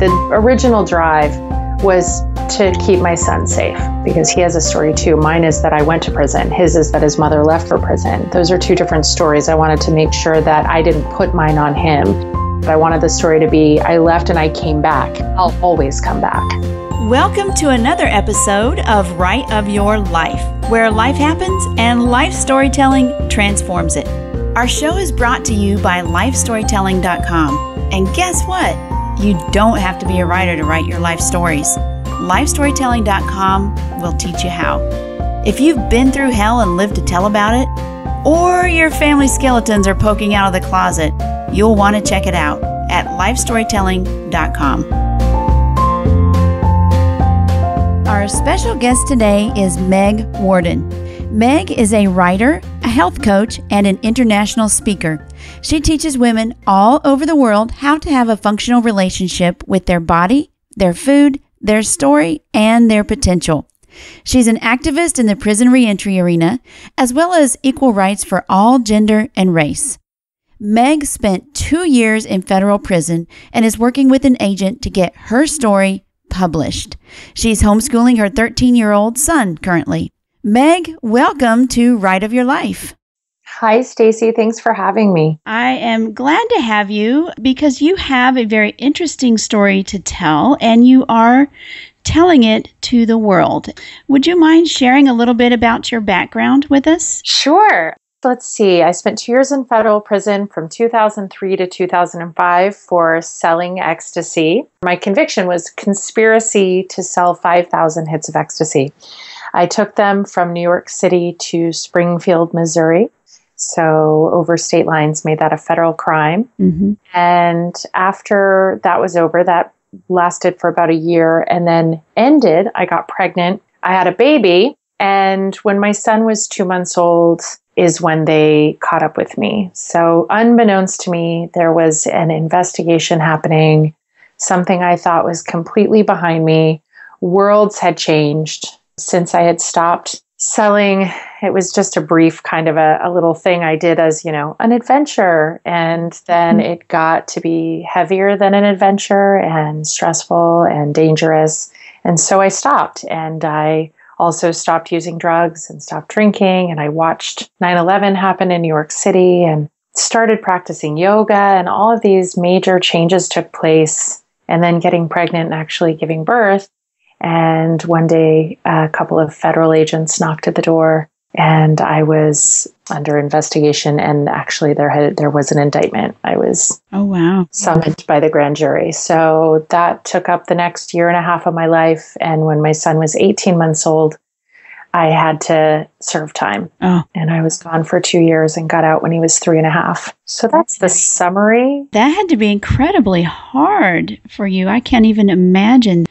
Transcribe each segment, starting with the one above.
the original drive was to keep my son safe because he has a story too. Mine is that I went to prison, his is that his mother left for prison. Those are two different stories. I wanted to make sure that I didn't put mine on him. But I wanted the story to be I left and I came back. I'll always come back. Welcome to another episode of Write of Your Life, where life happens and life storytelling transforms it. Our show is brought to you by lifestorytelling.com. And guess what? You don't have to be a writer to write your life stories. Lifestorytelling.com will teach you how. If you've been through hell and lived to tell about it, or your family skeletons are poking out of the closet, you'll want to check it out at lifestorytelling.com. Our special guest today is Meg Worden. Meg is a writer, a health coach, and an international speaker. She teaches women all over the world how to have a functional relationship with their body, their food, their story, and their potential. She's an activist in the prison reentry arena, as well as equal rights for all gender and race. Meg spent two years in federal prison and is working with an agent to get her story published. She's homeschooling her 13 year old son currently. Meg, welcome to Write of Your Life. Hi, Stacy. Thanks for having me. I am glad to have you because you have a very interesting story to tell and you are telling it to the world. Would you mind sharing a little bit about your background with us? Sure. Let's see. I spent two years in federal prison from 2003 to 2005 for selling ecstasy. My conviction was conspiracy to sell 5,000 hits of ecstasy. I took them from New York City to Springfield, Missouri. So, over state lines made that a federal crime. Mm-hmm. And after that was over, that lasted for about a year and then ended. I got pregnant. I had a baby. And when my son was two months old, is when they caught up with me. So, unbeknownst to me, there was an investigation happening, something I thought was completely behind me. Worlds had changed since I had stopped selling. It was just a brief kind of a, a little thing I did as, you know, an adventure. And then mm-hmm. it got to be heavier than an adventure and stressful and dangerous. And so I stopped and I also stopped using drugs and stopped drinking. And I watched 9 11 happen in New York City and started practicing yoga. And all of these major changes took place. And then getting pregnant and actually giving birth and one day, a couple of federal agents knocked at the door, and I was under investigation. And actually, there had there was an indictment. I was oh wow summoned by the grand jury. So that took up the next year and a half of my life. And when my son was 18 months old, I had to serve time. Oh. And I was gone for two years and got out when he was three and a half. So that's the summary. That had to be incredibly hard for you. I can't even imagine.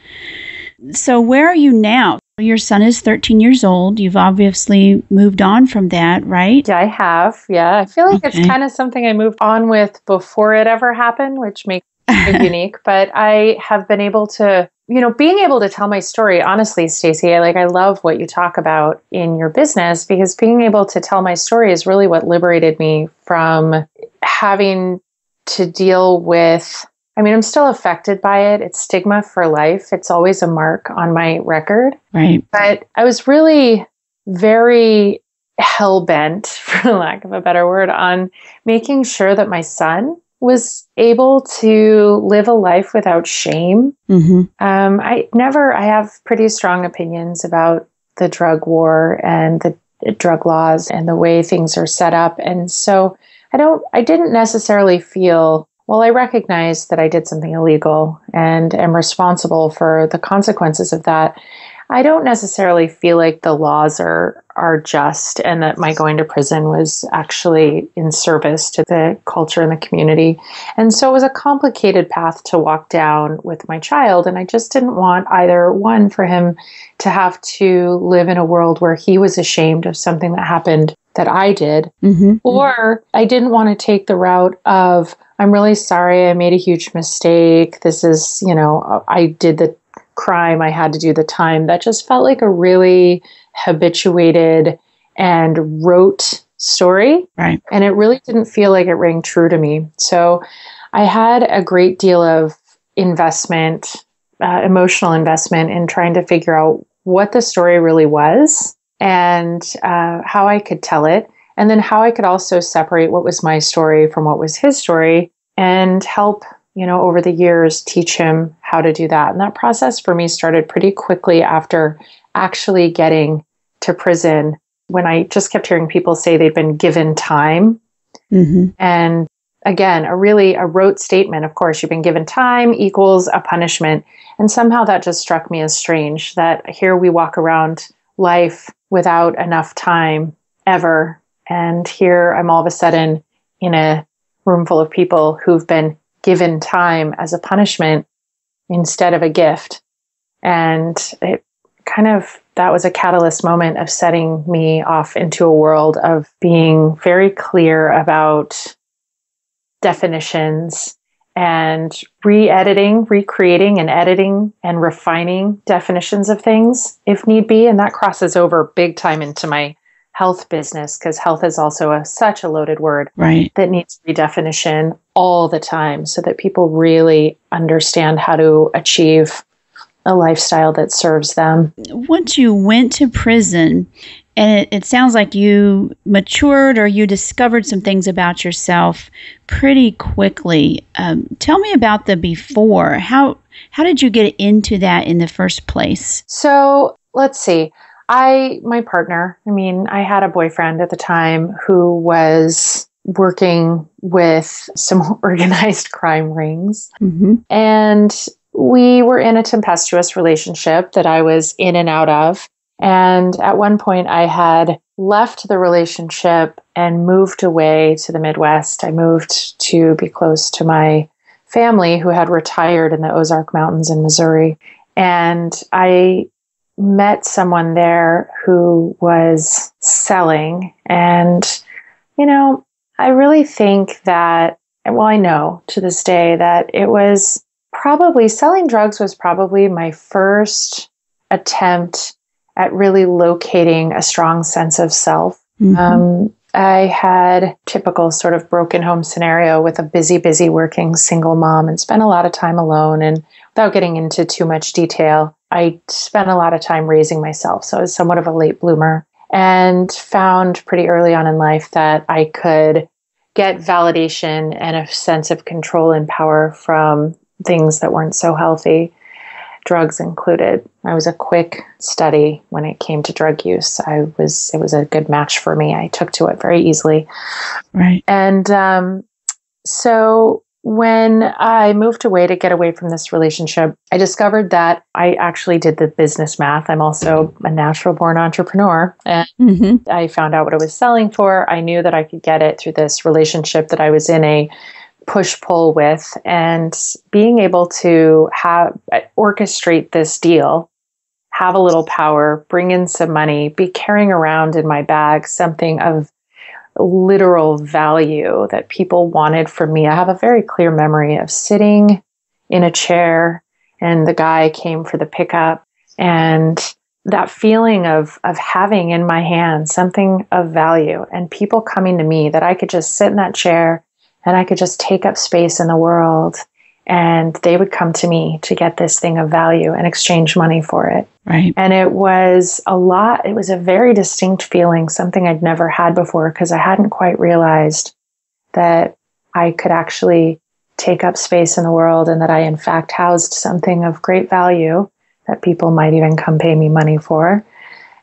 So, where are you now? Your son is 13 years old. You've obviously moved on from that, right? Yeah, I have. Yeah. I feel like okay. it's kind of something I moved on with before it ever happened, which makes it unique. But I have been able to, you know, being able to tell my story, honestly, Stacy, I like I love what you talk about in your business because being able to tell my story is really what liberated me from having to deal with I mean, I'm still affected by it. It's stigma for life. It's always a mark on my record. Right. But I was really very hell bent, for lack of a better word, on making sure that my son was able to live a life without shame. Mm-hmm. Um, I never, I have pretty strong opinions about the drug war and the drug laws and the way things are set up. And so I don't, I didn't necessarily feel well, I recognize that I did something illegal and am responsible for the consequences of that. I don't necessarily feel like the laws are are just and that my going to prison was actually in service to the culture and the community. And so it was a complicated path to walk down with my child and I just didn't want either one for him to have to live in a world where he was ashamed of something that happened that I did mm-hmm. or I didn't want to take the route of I'm really sorry. I made a huge mistake. This is, you know, I did the crime. I had to do the time. That just felt like a really habituated and rote story. Right. And it really didn't feel like it rang true to me. So I had a great deal of investment, uh, emotional investment in trying to figure out what the story really was and uh, how I could tell it, and then how I could also separate what was my story from what was his story and help, you know, over the years teach him how to do that. And that process for me started pretty quickly after actually getting to prison when I just kept hearing people say they'd been given time. Mm-hmm. And again, a really a rote statement. Of course, you've been given time equals a punishment. And somehow that just struck me as strange that here we walk around life without enough time ever. And here I'm all of a sudden in a room full of people who've been given time as a punishment instead of a gift. And it kind of, that was a catalyst moment of setting me off into a world of being very clear about definitions and re editing, recreating, and editing and refining definitions of things if need be. And that crosses over big time into my health business because health is also a, such a loaded word right. that needs redefinition all the time so that people really understand how to achieve a lifestyle that serves them. Once you went to prison, and it, it, sounds like you matured or you discovered some things about yourself pretty quickly. Um, tell me about the before. How how did you get into that in the first place? So let's see. I my partner. I mean, I had a boyfriend at the time who was working with some organized crime rings, mm-hmm. and we were in a tempestuous relationship that I was in and out of. And at one point, I had left the relationship and moved away to the Midwest. I moved to be close to my family who had retired in the Ozark Mountains in Missouri. And I met someone there who was selling. And, you know, I really think that, well, I know to this day that it was probably selling drugs was probably my first attempt at really locating a strong sense of self. Mm-hmm. Um, I had typical sort of broken home scenario with a busy, busy working single mom and spent a lot of time alone. And without getting into too much detail, I spent a lot of time raising myself. So I was somewhat of a late bloomer and found pretty early on in life that I could get validation and a sense of control and power from things that weren't so healthy drugs included. I was a quick study when it came to drug use. I was it was a good match for me. I took to it very easily. Right. And um, so when I moved away to get away from this relationship, I discovered that I actually did the business math. I'm also a natural born entrepreneur. And mm-hmm. I found out what I was selling for. I knew that I could get it through this relationship that I was in a push pull with and being able to have orchestrate this deal have a little power bring in some money be carrying around in my bag something of literal value that people wanted from me. I have a very clear memory of sitting in a chair and the guy came for the pickup and that feeling of of having in my hand something of value and people coming to me that I could just sit in that chair and I could just take up space in the world and they would come to me to get this thing of value and exchange money for it. Right. And it was a lot, it was a very distinct feeling, something I'd never had before because I hadn't quite realized that I could actually take up space in the world and that I, in fact, housed something of great value that people might even come pay me money for.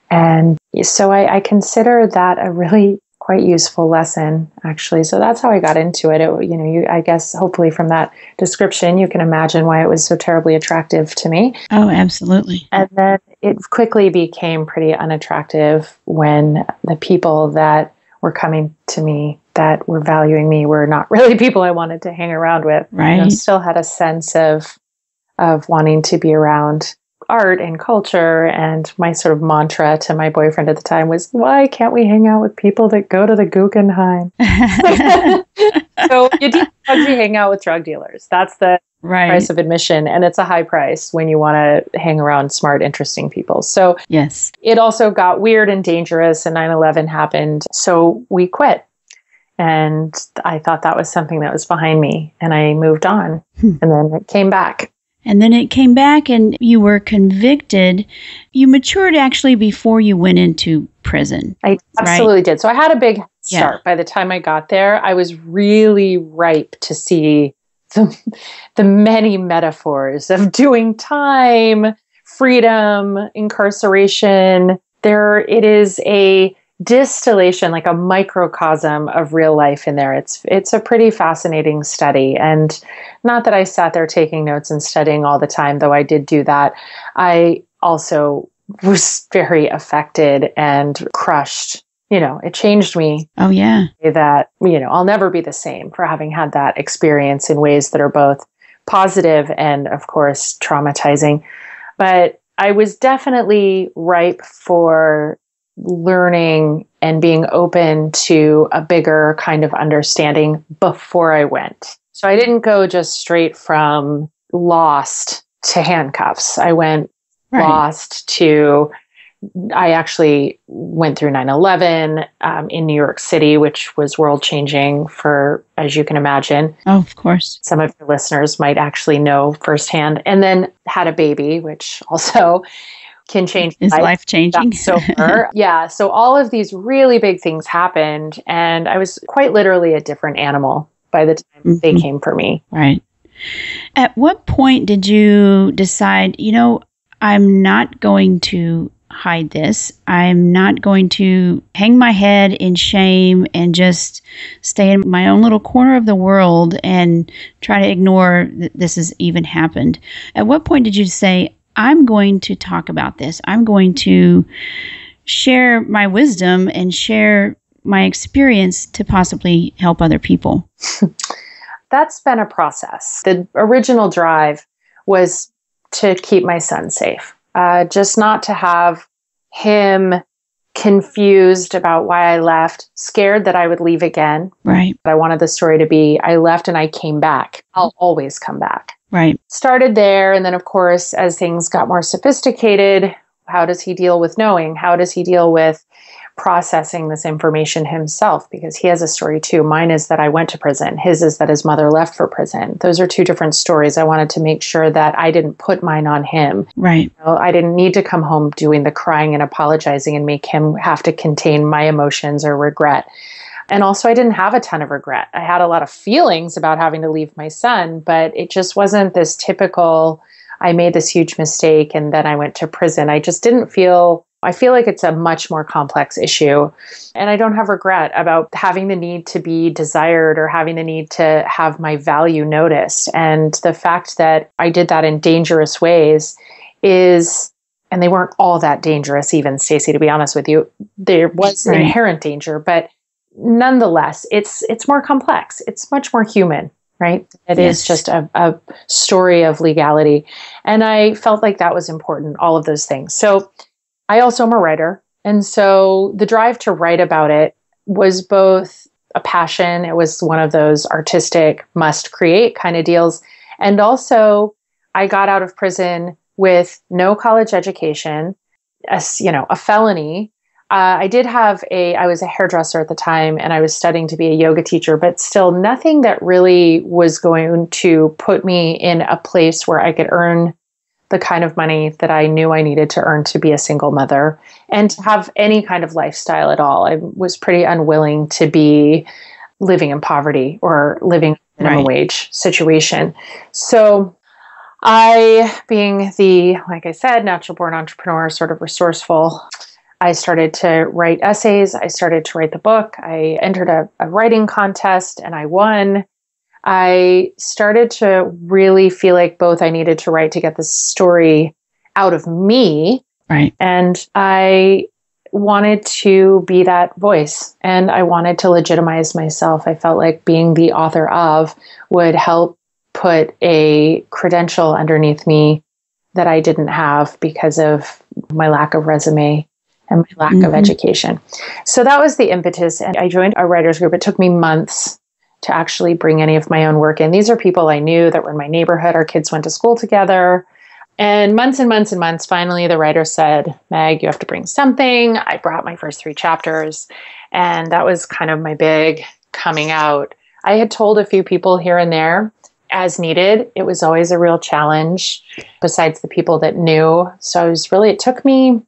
And so I, I consider that a really quite useful lesson actually. So that's how i got into it, it you know you i guess hopefully from that description you can imagine why it was so terribly attractive to me. Oh absolutely. And then it quickly became pretty unattractive when the people that were coming to me that were valuing me were not really people i wanted to hang around with. Right I still had a sense of of wanting to be around art and culture. And my sort of mantra to my boyfriend at the time was, why can't we hang out with people that go to the Guggenheim? so you do you hang out with drug dealers. That's the right. price of admission. And it's a high price when you want to hang around smart, interesting people. So yes, it also got weird and dangerous and 9-11 happened. So we quit. And I thought that was something that was behind me. And I moved on. Hmm. And then it came back. And then it came back and you were convicted. You matured actually before you went into prison. I absolutely right? did. So I had a big start. Yeah. By the time I got there, I was really ripe to see the, the many metaphors of doing time, freedom, incarceration. There, it is a distillation, like a microcosm of real life in there. It's it's a pretty fascinating study, and not that I sat there taking notes and studying all the time, though I did do that. I also was very affected and crushed. You know, it changed me. Oh yeah, that you know I'll never be the same for having had that experience in ways that are both positive and, of course, traumatizing. But I was definitely ripe for learning and being open to a bigger kind of understanding before I went. So I didn't go just straight from lost to handcuffs. I went right. lost to I actually went through 9 11 um, in New York City, which was world changing for, as you can imagine. Oh, of course. Some of your listeners might actually know firsthand. And then had a baby, which also can change is life. changing? So yeah so all of these really big things happened and i was quite literally a different animal by the time mm-hmm. they came for me. Right. At what point did you decide you know i'm not going to hide this. I'm not going to hang my head in shame and just stay in my own little corner of the world and try to ignore that this has even happened? At what point did you say I'm going to talk about this. I'm going to share my wisdom and share my experience to possibly help other people. That's been a process. The original drive was to keep my son safe, uh, just not to have him confused about why I left, scared that I would leave again. Right. But I wanted the story to be I left and I came back. I'll always come back. Right. Started there. And then, of course, as things got more sophisticated, how does he deal with knowing? How does he deal with processing this information himself? Because he has a story too. Mine is that I went to prison, his is that his mother left for prison. Those are two different stories. I wanted to make sure that I didn't put mine on him. Right. You know, I didn't need to come home doing the crying and apologizing and make him have to contain my emotions or regret. And also, I didn't have a ton of regret. I had a lot of feelings about having to leave my son, but it just wasn't this typical, I made this huge mistake and then I went to prison. I just didn't feel, I feel like it's a much more complex issue. And I don't have regret about having the need to be desired or having the need to have my value noticed. And the fact that I did that in dangerous ways is and they weren't all that dangerous even stacy to be honest with you there was right. inherent danger but nonetheless, it's it's more complex. It's much more human, right? It yes. is just a, a story of legality, and I felt like that was important. All of those things. So, I also am a writer, and so the drive to write about it was both a passion. It was one of those artistic must create kind of deals, and also I got out of prison with no college education, a, you know, a felony uh, I did have a, I was a hairdresser at the time and I was studying to be a yoga teacher, but still nothing that really was going to put me in a place where I could earn the kind of money that I knew I needed to earn to be a single mother and to have any kind of lifestyle at all. I was pretty unwilling to be living in poverty or living in a minimum right. wage situation. So I, being the, like I said, natural born entrepreneur, sort of resourceful, I started to write essays. I started to write the book. I entered a, a, writing contest and I won. I started to really feel like both I needed to write to get the story out of me. Right. And I wanted to be that voice and I wanted to legitimize myself. I felt like being the author of would help put a credential underneath me that I didn't have because of my lack of resume and my lack mm-hmm. of education. So that was the impetus. And I joined a writers group. It took me months to actually bring any of my own work in. These are people I knew that were in my neighborhood. Our kids went to school together. And months and months and months, finally, the writer said, Meg, you have to bring something. I brought my first three chapters. And that was kind of my big coming out, I had told a few people here and there as needed. It was always a real challenge besides the people that knew. So I was really, it took me,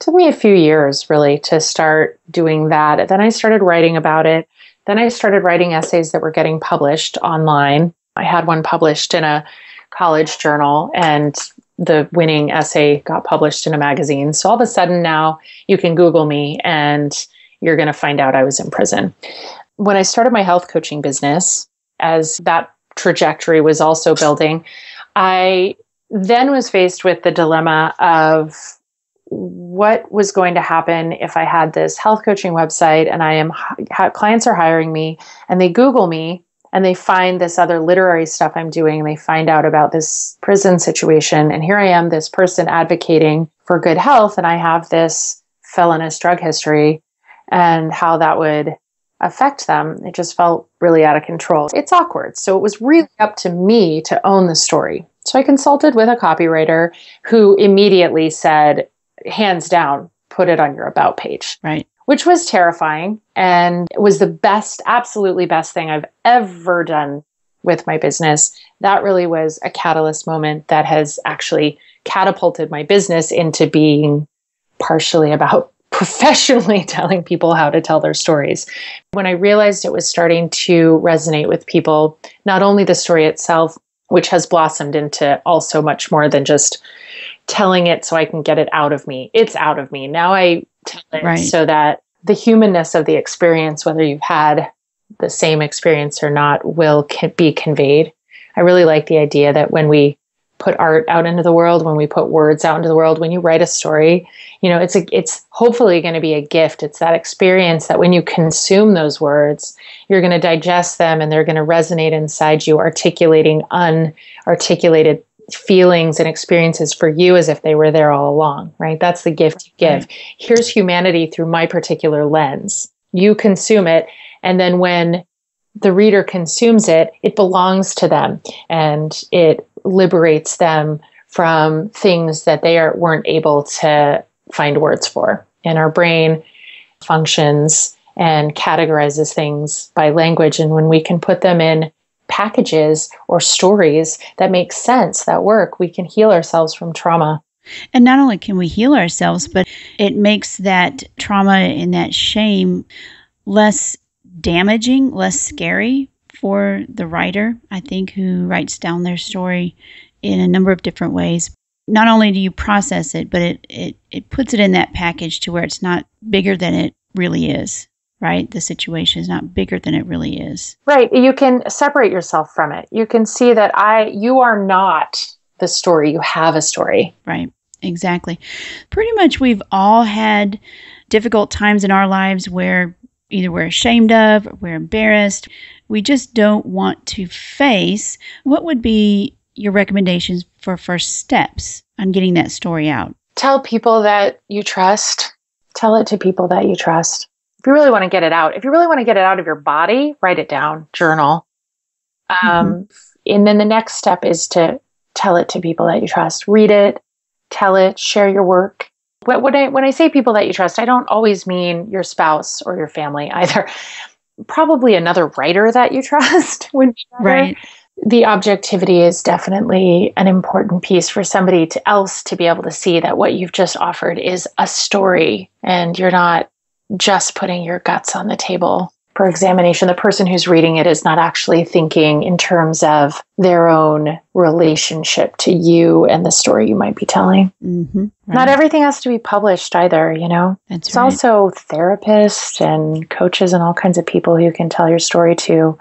took me a few years really to start doing that. Then I started writing about it. Then I started writing essays that were getting published online. I had one published in a college journal and the winning essay got published in a magazine. So all of a sudden now you can Google me and you're going to find out I was in prison. When I started my health coaching business, as that trajectory was also building, I then was faced with the dilemma of what was going to happen if I had this health coaching website and I am clients are hiring me and they Google me and they find this other literary stuff I'm doing and they find out about this prison situation and here I am this person advocating for good health and I have this felonious drug history and how that would affect them. It just felt really out of control. It's awkward. So it was really up to me to own the story. So I consulted with a copywriter who immediately said, hands down, put it on your about page. Right. Which was terrifying and it was the best, absolutely best thing I've ever done with my business. That really was a catalyst moment that has actually catapulted my business into being partially about professionally telling people how to tell their stories. When I realized it was starting to resonate with people, not only the story itself, which has blossomed into also much more than just telling it so I can get it out of me. It's out of me. Now I tell it right. so that the humanness of the experience, whether you've had the same experience or not, will be conveyed. I really like the idea that when we put art out into the world, when we put words out into the world, when you write a story, you know, it's a, it's hopefully going to be a gift. It's that experience that when you consume those words, you're going to digest them and they're going to resonate inside you, articulating unarticulated feelings and experiences for you as if they were there all along, right? That's the gift you give. Here's humanity through my particular lens. You consume it. And then when the reader consumes it, it belongs to them and it liberates them from things that they are, weren't able to find words for. And our brain functions and categorizes things by language. And when we can put them in packages or stories that make sense, that work, we can heal ourselves from trauma. And not only can we heal ourselves, but it makes that trauma and that shame less damaging, less scary for the writer, I think, who writes down their story in a number of different ways. Not only do you process it, but it, it, it puts it in that package to where it's not bigger than it really is, right? The situation is not bigger than it really is. Right. You can separate yourself from it. You can see that I you are not the story. You have a story. Right. Exactly. Pretty much we've all had difficult times in our lives where either we're ashamed of, or we're embarrassed, we just don't want to face, what would be your recommendations for first steps on getting that story out? Tell people that you trust. Tell it to people that you trust. If you really want to get it out, if you really want to get it out of your body, write it down, journal. Um, mm-hmm. And then the next step is to tell it to people that you trust. Read it, tell it, share your work. What, When I, when I say people that you trust, I don't always mean your spouse or your family either. Probably another writer that you trust would be better. Right. The objectivity is definitely an important piece for somebody to, else to be able to see that what you've just offered is a story and you're not just putting your guts on the table for examination, the person who's reading it is not actually thinking in terms of their own relationship to you and the story you might be telling. Mm-hmm, right. Not everything has to be published either, you know? That's It's right. also therapists and coaches and all kinds of people who you can tell your story to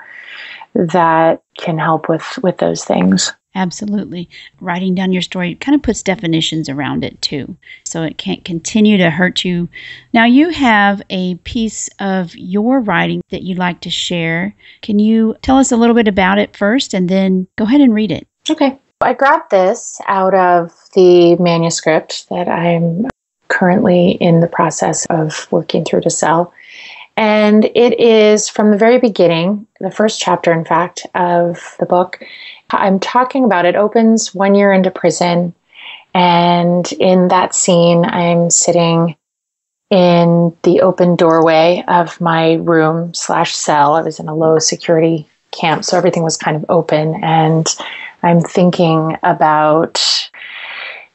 that can help with with those things. Absolutely. Writing down your story kind of puts definitions around it too. So it can't continue to hurt you. Now, you have a piece of your writing that you'd like to share. Can you tell us a little bit about it first and then go ahead and read it? Okay. I grabbed this out of the manuscript that I'm currently in the process of working through to sell. And it is from the very beginning, the first chapter, in fact, of the book. I'm talking about it opens one year into prison. And in that scene, I'm sitting in the open doorway of my room slash cell. I was in a low security camp, so everything was kind of open. And I'm thinking about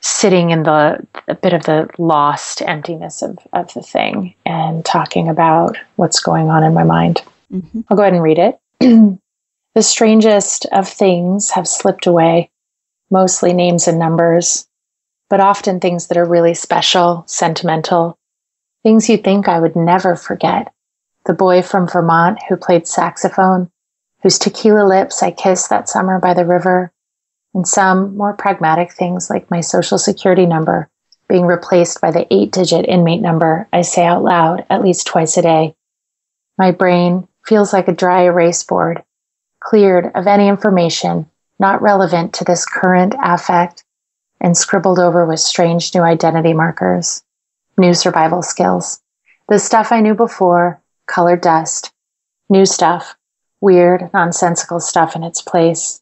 sitting in the a bit of the lost emptiness of, of the thing and talking about what's going on in my mind. Mm-hmm. I'll go ahead and read it. the strangest of things have slipped away, mostly names and numbers, but often things that are really special, sentimental, things you think I would never forget. The boy from Vermont who played saxophone, whose tequila lips I kissed that summer by the river, and some more pragmatic things like my social security number being replaced by the eight digit inmate number I say out loud at least twice a day. My brain feels like a dry erase board, cleared of any information not relevant to this current affect and scribbled over with strange new identity markers, new survival skills. The stuff I knew before, colored dust, new stuff, weird, nonsensical stuff in its place.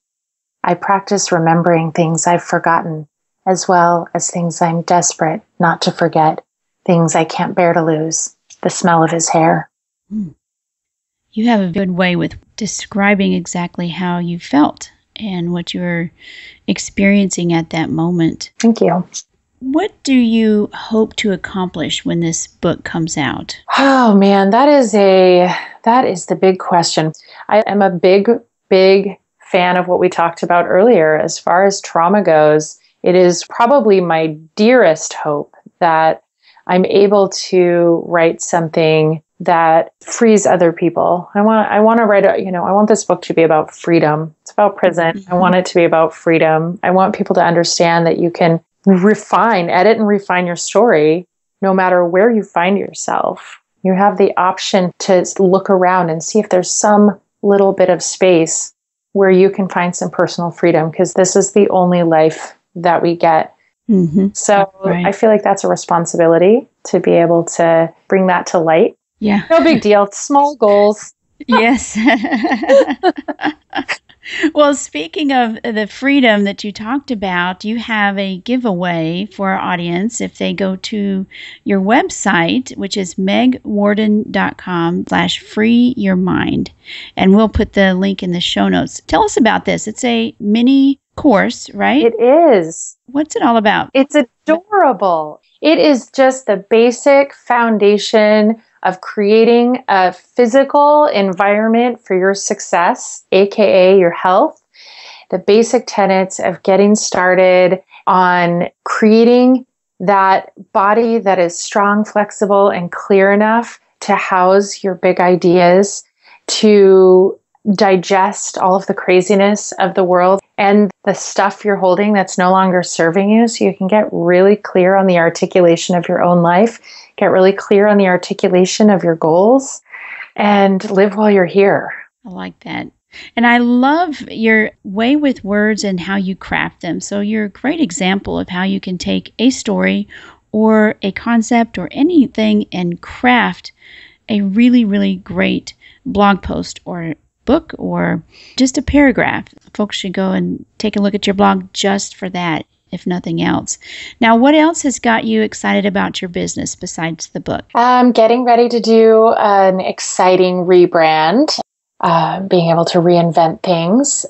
I practice remembering things I've forgotten, as well as things I'm desperate not to forget, things I can't bear to lose, the smell of his hair. Hmm. You have a good way with describing exactly how you felt and what you were experiencing at that moment. Thank you. What do you hope to accomplish when this book comes out? Oh man, that is a that is the big question. I am a big big fan of what we talked about earlier as far as trauma goes. It is probably my dearest hope that I'm able to write something that frees other people. I want I want to write a, you know, I want this book to be about freedom. It's about prison. Mm-hmm. I want it to be about freedom. I want people to understand that you can refine, edit and refine your story no matter where you find yourself. You have the option to look around and see if there's some little bit of space where you can find some personal freedom because this is the only life that we get. Mm-hmm. So right. I feel like that's a responsibility to be able to bring that to light yeah. No big deal. Small goals. yes. well, speaking of the freedom that you talked about, you have a giveaway for our audience if they go to your website, which is megworden.com slash free your mind. And we'll put the link in the show notes. Tell us about this. It's a mini course, right? It is. What's it all about? It's adorable. It is just the basic foundation of creating a physical environment for your success, aka your health, the basic tenets of getting started on creating that body that is strong, flexible, and clear enough to house your big ideas, to digest all of the craziness of the world and the stuff you're holding that's no longer serving you so you can get really clear on the articulation of your own life get really clear on the articulation of your goals, and live while you're here. I like that. And I love your way with words and how you craft them. So you're a great example of how you can take a story or a concept or anything and craft a really, really great blog post or book or just a paragraph. Folks should go and take a look at your blog just for that if nothing else. Now, what else has got you excited about your business besides the book? I'm getting ready to do an exciting rebrand. Uh, being able to reinvent things.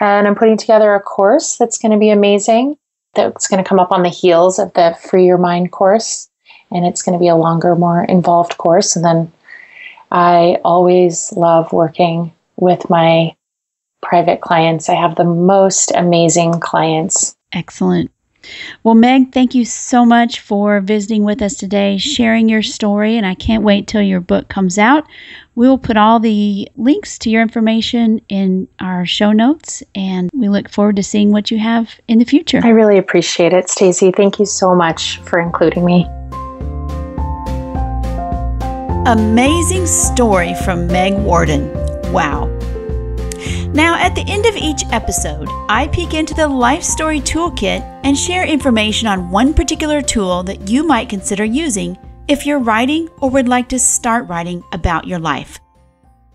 And I'm putting together a course that's going to be amazing. That's going to come up on the heels of the Free Your Mind course. And it's going to be a longer, more involved course. And then I always love working with my private clients. I have the most amazing clients Excellent. Well, Meg, thank you so much for visiting with us today, sharing your story, and I can't wait till your book comes out. We'll put all the links to your information in our show notes, and we look forward to seeing what you have in the future. I really appreciate it, Stacy. Thank you so much for including me. Amazing story from Meg Worden. Wow. Now, at the end of each episode, I peek into the Life Story Toolkit and share information on one particular tool that you might consider using if you're writing or would like to start writing about your life.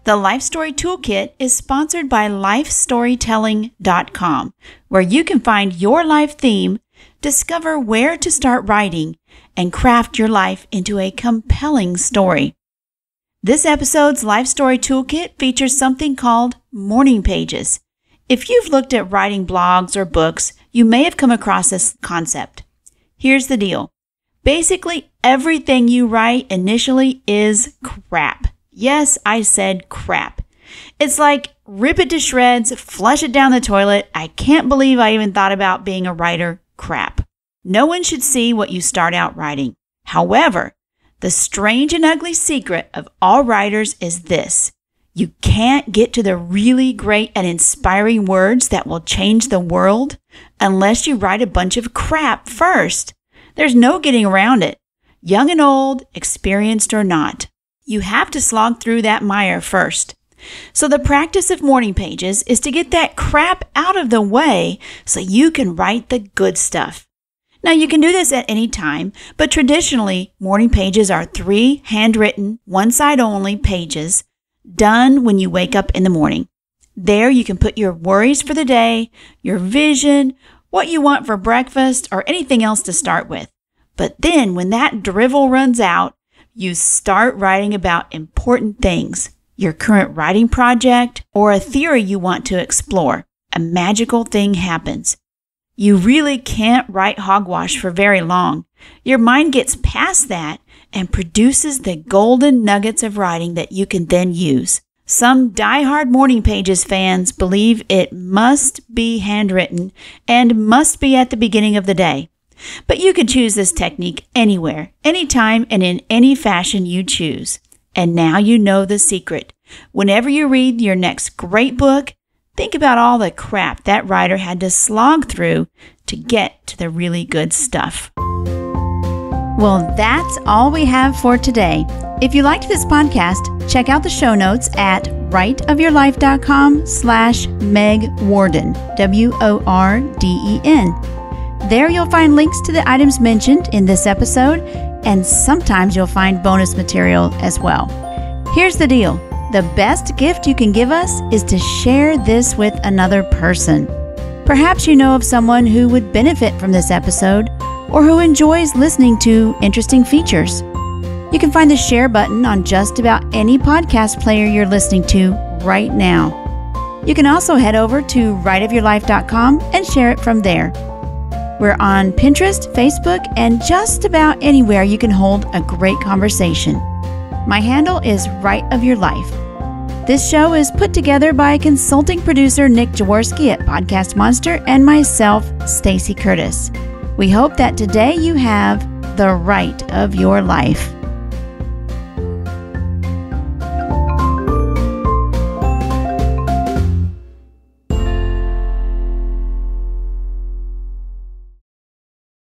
The Life Story Toolkit is sponsored by LifeStorytelling.com, where you can find your life theme discover where to start writing, and craft your life into a compelling story. This episode's Life Story Toolkit features something called morning pages. If you've looked at writing blogs or books, you may have come across this concept. Here's the deal. Basically, everything you write initially is crap. Yes, I said crap. It's like rip it to shreds, flush it down the toilet. I can't believe I even thought about being a writer. Crap. No one should see what you start out writing. However, the strange and ugly secret of all writers is this you can't get to the really great and inspiring words that will change the world unless you write a bunch of crap first. There's no getting around it. Young and old, experienced or not. You have to slog through that mire first. So, the practice of morning pages is to get that crap out of the way so you can write the good stuff. Now, you can do this at any time, but traditionally, morning pages are three handwritten, one side only pages done when you wake up in the morning. There, you can put your worries for the day, your vision, what you want for breakfast, or anything else to start with. But then, when that drivel runs out, you start writing about important things your current writing project, or a theory you want to explore. A magical thing happens. You really can't write hogwash for very long. Your mind gets past that and produces the golden nuggets of writing that you can then use. Some die-hard morning pages fans believe it must be handwritten and must be at the beginning of the day. But you can choose this technique anywhere, anytime, and in any fashion you choose. And now you know the secret. Whenever you read your next great book, think about all the crap that writer had to slog through to get to the really good stuff. Well, that's all we have for today. If you liked this podcast, check out the show notes at writeofyourlife.com slash Meg Worden, W-O-R-D-E-N. There you'll find links to the items mentioned in this episode, and sometimes you'll find bonus material as well. Here's the deal. The best gift you can give us is to share this with another person. Perhaps you know of someone who would benefit from this episode or who enjoys listening to interesting features. You can find the share button on just about any podcast player you're listening to right now. You can also head over to writeofyourlife.com and share it from there. We're on Pinterest, Facebook, and just about anywhere you can hold a great conversation. My handle is Write of Your Life. This show is put together by consulting producer Nick Jaworski at Podcast Monster and myself, Stacy Curtis. We hope that today you have the right of your life.